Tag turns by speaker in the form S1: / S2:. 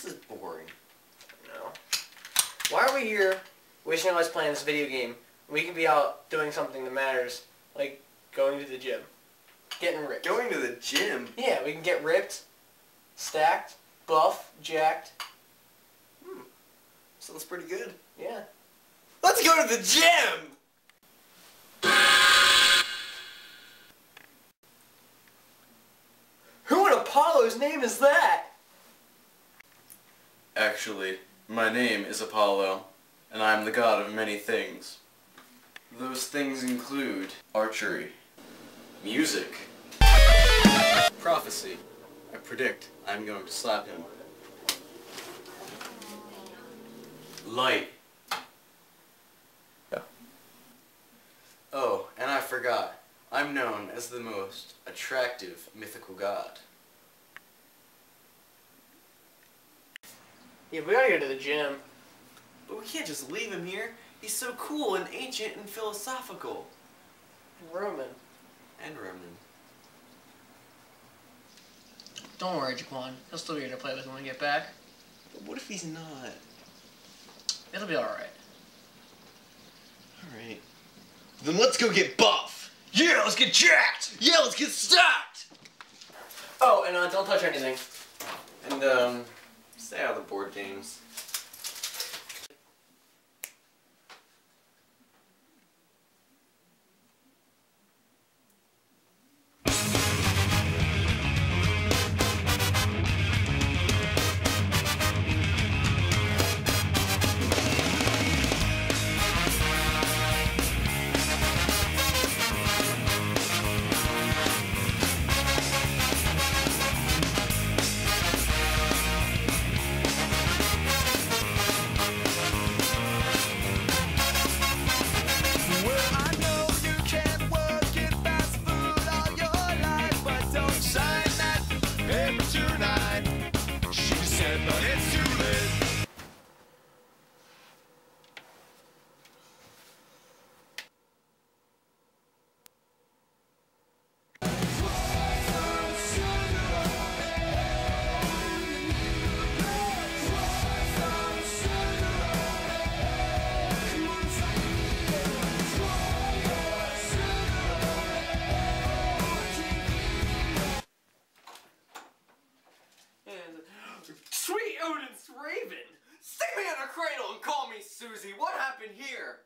S1: This is boring.
S2: No. Why are we here wasting our lives playing this video game? We can be out doing something that matters, like going to the gym, getting ripped.
S1: Going to the gym?
S2: Yeah, we can get ripped, stacked, buff, jacked. Hmm.
S1: Sounds pretty good.
S2: Yeah.
S1: Let's go to the gym!
S2: Who in Apollo's name is that?
S3: Actually, my name is Apollo, and I am the god of many things. Those things include archery, music, prophecy. I predict I'm going to slap him. Light.
S2: Yeah.
S3: Oh, and I forgot. I'm known as the most attractive mythical god.
S2: Yeah, we gotta go to the gym.
S1: But we can't just leave him here. He's so cool and ancient and philosophical.
S2: And Roman.
S1: And Roman.
S2: Don't worry, Jaquan. He'll still be here to play with when we get back.
S1: But what if he's not?
S2: It'll be alright.
S1: Alright. Then let's go get buff! Yeah, let's get jacked! Yeah, let's get stacked!
S2: Oh, and uh, don't touch anything.
S1: And, um, stay out of the board games.
S4: It's too
S1: Odin's Raven! Me in a cradle and call me Susie! What happened here?